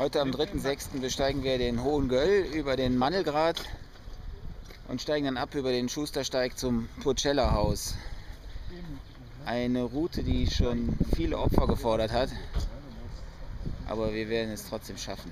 Heute am 3.6. besteigen wir den Hohen Göll über den Mandelgrat und steigen dann ab über den Schustersteig zum Pocella Haus. Eine Route, die schon viele Opfer gefordert hat, aber wir werden es trotzdem schaffen.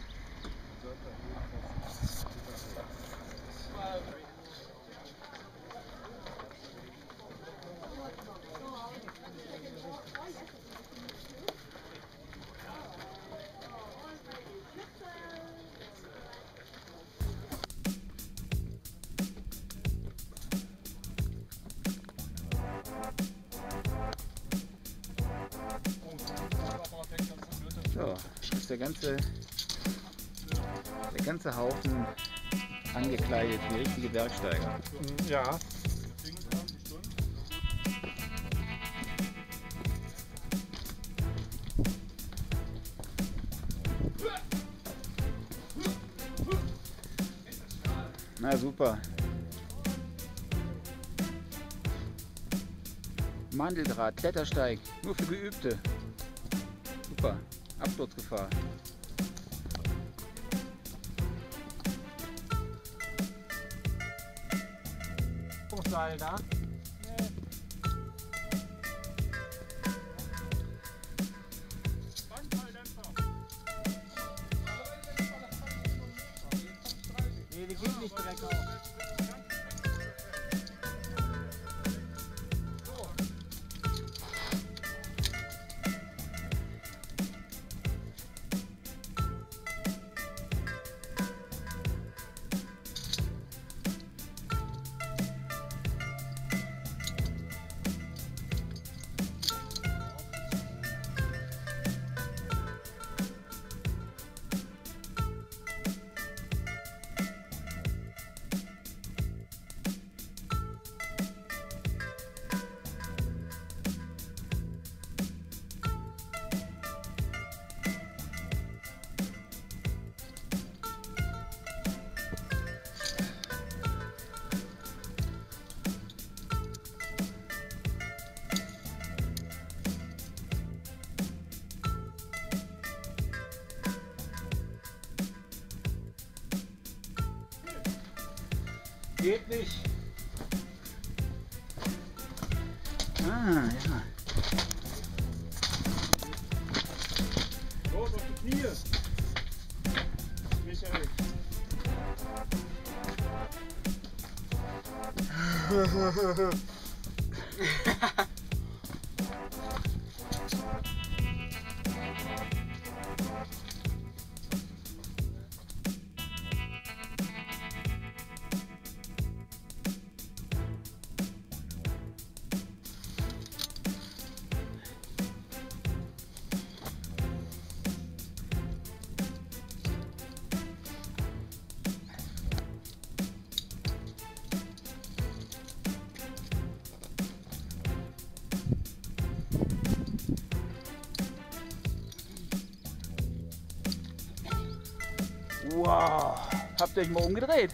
Ist der ganze, der ganze Haufen angekleidet wie richtige Bergsteiger. Ja. Na super. Mandeldraht, Klettersteig, nur für Geübte. Super. Absturzgefahr. Seil da. Nee, die geht nicht direkt auf. Geht nicht. Ah, ja. Los, auf die Knie. Michael. Wow. Habt ihr euch mal umgedreht?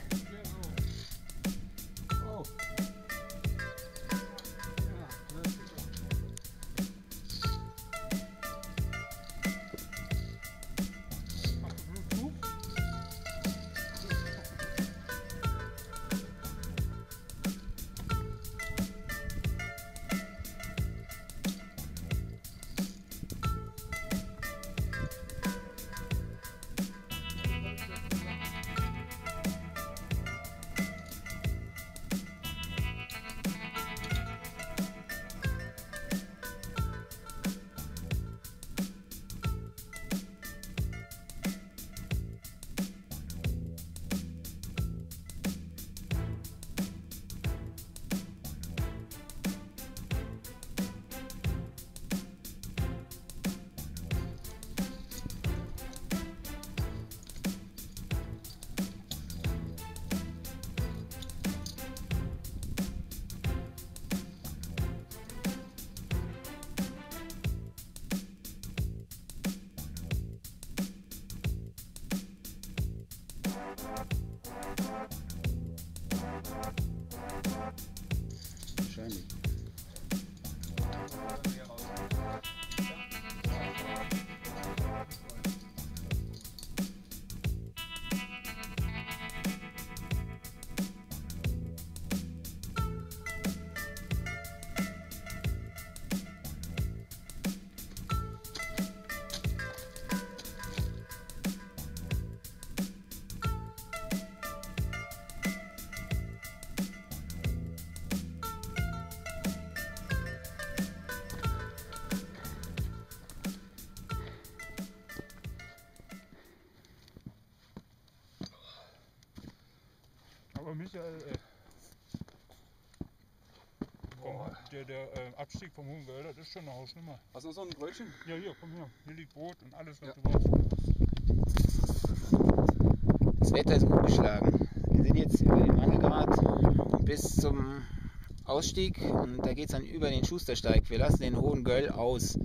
Komm, der der äh, Abstieg vom Hohengölder, das ist schon eine Hausnummer. Hast du noch so ein Brötchen? Ja, hier, komm her. Hier liegt Brot und alles, was Ja. du brauchst. Das Wetter ist umgeschlagen. Wir sind jetzt über den Mandelgrat bis zum Ausstieg und da geht es dann über den Schustersteig. Wir lassen den Hohen Göll aus.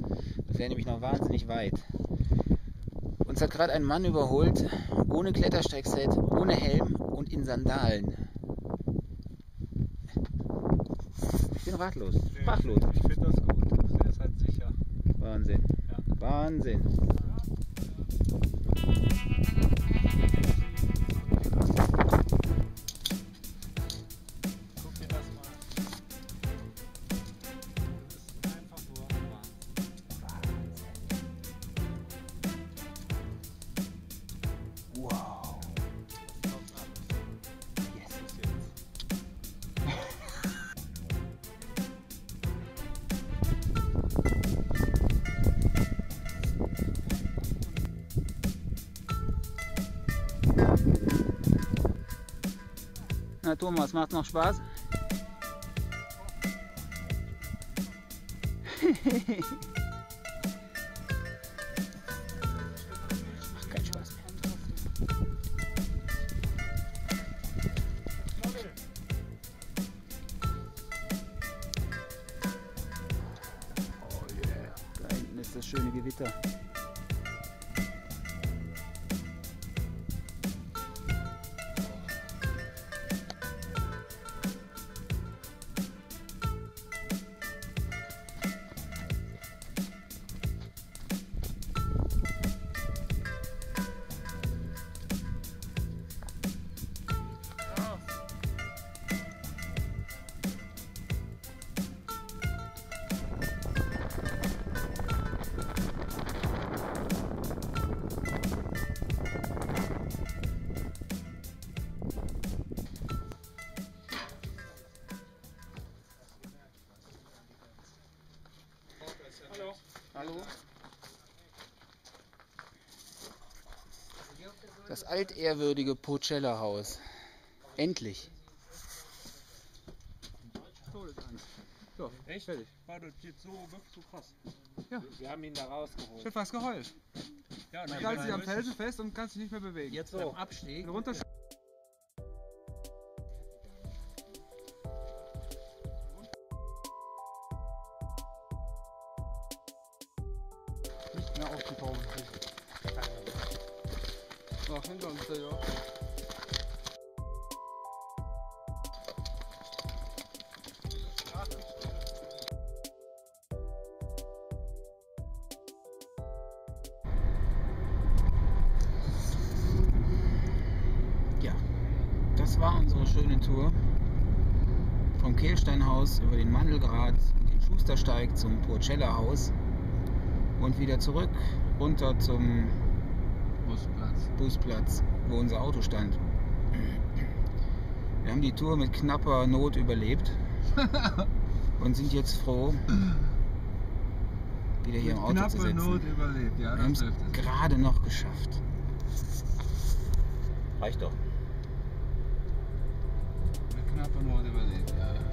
Das wäre nämlich noch wahnsinnig weit. Uns hat gerade ein Mann überholt, ohne Klettersteigset, ohne Helm und in Sandalen. Ratlos, sprachlos. Ich finde das gut. Der ist halt sicher. Wahnsinn. Ja. Wahnsinn. Guck Na Thomas, macht noch Spaß? Macht keinen Spaß mehr. Oh yeah. Da hinten ist das schöne Gewitter. Das altehrwürdige Pocella-Haus. Endlich. So, Echt? fertig. War das jetzt so wirklich so krass? Wir haben ihn da Ich rausgeholt. hab fast geheult. Ja, Du hältst dich am Felsen fest und kannst dich nicht mehr bewegen. Jetzt beim Abstieg. Runter schöne Tour. Vom Kehlsteinhaus über den Mandelgrat, den Schustersteig zum Purcella-Haus und wieder zurück runter zum Busplatz. Busplatz, wo unser Auto stand. Wir haben die Tour mit knapper Not überlebt und sind jetzt froh, wieder hier im Auto zu sitzen. überlebt, ja, Wir haben es gerade noch geschafft. Reicht doch. happen over there. Yeah.